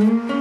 Mm-hmm.